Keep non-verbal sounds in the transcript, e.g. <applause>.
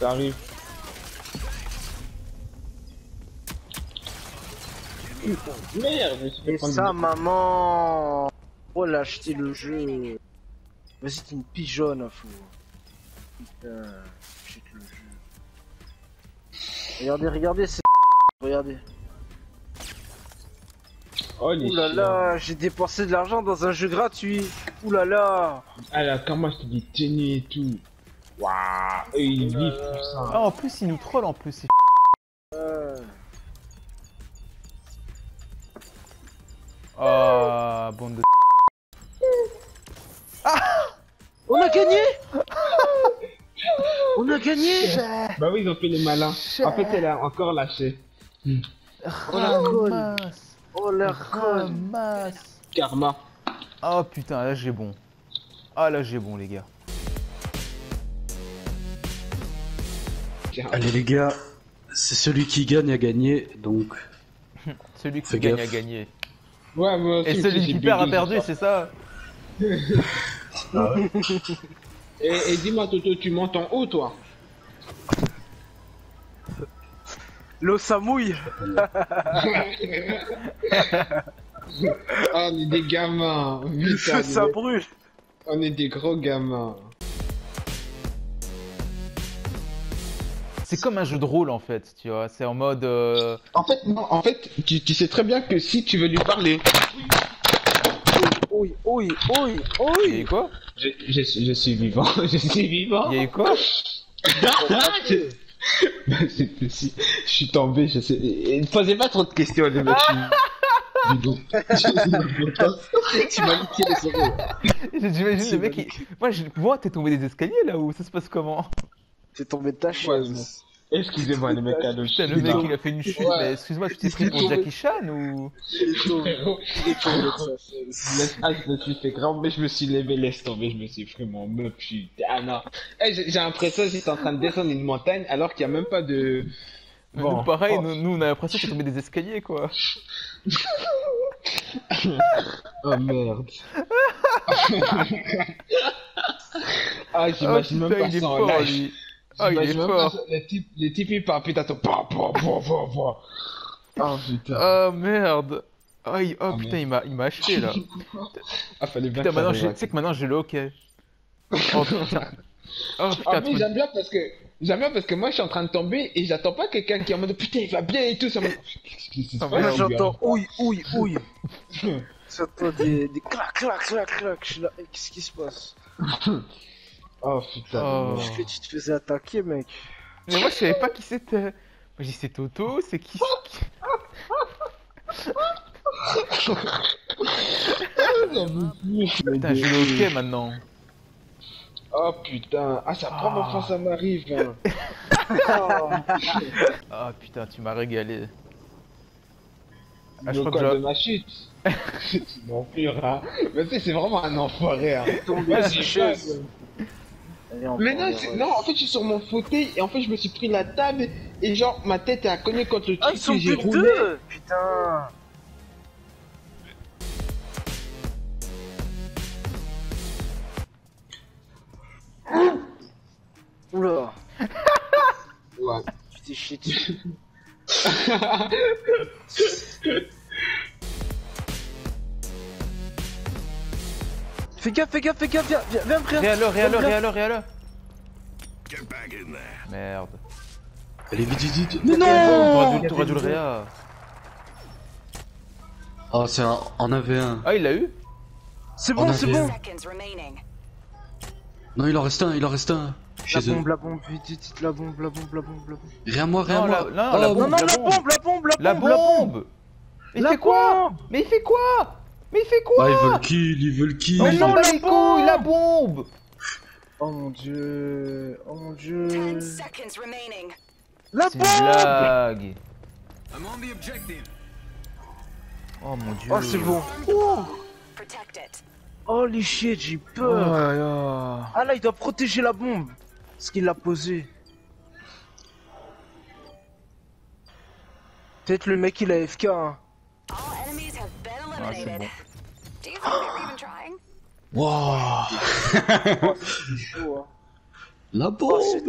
Ça arrive. Merde, je me suis fait Et prendre ça, une- maman Oh, l'acheter le jeu Vas-y, t'es une pigeonne, fou. Putain, achète le jeu. Regardez, regardez, c'est... <laughs> Regardez. Oh Ouh là là, j'ai dépensé de l'argent dans un jeu gratuit. Ouh là là. Ah là, quand moi je te dis tenue et tout. Waouh, pour ça. Ah, en plus, il nous troll en plus. c'est- Euh, Ah, bande de. On a gagné <laughs> On a gagné Bah oui, ils ont fait les malins. En fait, elle a encore lâché. Oh la conne Ramasse, Oh la conne ramasse. Karma. Oh putain, là j'ai bon. Ah là j'ai bon les gars. Allez les gars, c'est celui qui gagne à gagner, donc <laughs> Celui qui gagne a gagné. Ouais, moi aussi, Et celui qui perd a perdu, c'est ça crois. <laughs> Et, et dis-moi, Toto, tu montes en haut, toi? L'eau ça mouille Ah, <laughs> on est des gamins. Le Putain, feu ça brûle on est des gros gamins. C'est comme un jeu de rôle en fait, tu vois. C'est en mode. euh, En fait, non, en fait, tu, tu sais très bien que si tu veux lui parler, Oui, oui, oui, Il y a oui eu quoi? Je, je, suis- je suis vivant, <laughs> je suis vivant. Il y a eu quoi? Je- Bah, c'est possible. Je suis tombé, je sais. Et- Ne posez pas trop de questions, les mecs. je suis vivant. Tu m'as niqué les oreilles J'imagine le mec qui. Moi, je... moi t'es tombé des escaliers là ou ça se passe comment? T'es tombé de ta Ouais, chaise Excusez-moi, les mecs, à l'eau. Putain, le mec il a fait une chute, Ouais. mais excuse-moi, tu t'es pris pour tombé. Jackie Chan ou? Ah, je me suis <laughs> fait grand, mais je me suis levé, laisse tomber, je me suis vraiment me putain. Ah non. Eh, j'ai j'ai l'impression que j'étais en train de descendre une montagne alors qu'il n'y a même pas de. Bon. Nous, pareil, Oh. nous, nous, on a l'impression que t'es tombé des escaliers quoi. <laughs> Oh merde. <laughs> ah, Oh j'imagine même putain, pas ça en live. Oh, il est fort. Les types, les types, ils parlent, putain, pa, pa, pa, pa, pa, pa. Oh putain. Oh merde. Oh, il- oh, Oh, putain, il m'a il m'a acheté là. <laughs> Ah, fallait bien Putain, maintenant, arrive. tu sais que maintenant j'ai le hockey. <laughs> Oh putain. Oh Ah putain, oui, tu j'aime bien parce que j'aime bien parce que moi je suis en train de tomber et j'attends pas quelqu'un qui est en mode putain il va bien et tout ça <laughs> Ah, Moi merde, j'entends ouille, ouille, ouille J'entends des, des clac, clac, clac, clac Je suis là, qu'est-ce qui se passe? Oh putain. Oh. Je fais, tu te faisais attaquer mec Mais moi je savais pas qui c'était. Moi j'ai dit c'est Toto, c'est qui <laughs> Putain, j'ai le hockey maintenant. Oh putain. Ah ça prend mon Ah. fois ça m'arrive. hein. <laughs> Ah putain, tu m'as régalé. Ah, je Le crois que je- de ma chute. <laughs> non plus hein. Mais tu sais c'est vraiment un enfoiré. Hein. Tombé chaise Mais non, non, en fait, je suis sur mon fauteuil et en fait, je me suis pris la table et genre, ma tête a cogné contre le Ah truc et j'ai roulé. deux. Putain. Oula. <laughs> Ouais. Tu t'es chié <laughs> Fais gaffe, fais gaffe, fais gaffe, viens, viens, viens, frère. Réalo, réalo, Viens, réalo, réalo. Merde. Allez vite vite vite. Mais non t'aurais dû le réa. Oh c'est un... un. Ah, il l'a eu. C'est On bon, c'est bon. Non il en reste un, il en reste un. La bombe, la bombe, vite, vite, vite, la bombe, la bombe, la bombe, la bombe. Rien à moi, rien moi. non, la bombe, la bombe. la bombe, La bombe, la bombe. Mais il fait quoi Mais il fait quoi Mais il fait quoi Ah ils veulent kill, ils veulent kill Mais non, la les couilles, la bombe Oh mon dieu, oh mon dieu. 10 seconds remaining. La C'est une bombe blague Oh mon dieu Oh c'est bon. Oh les shit, j'ai Oh peur. là là Ah là, il doit protéger la bombe. Parce qu'il l'a posée. Peut-être le mec il a FK. Hein. Do you think they were even trying? <gasps> Whoa! <laughs> La pauvre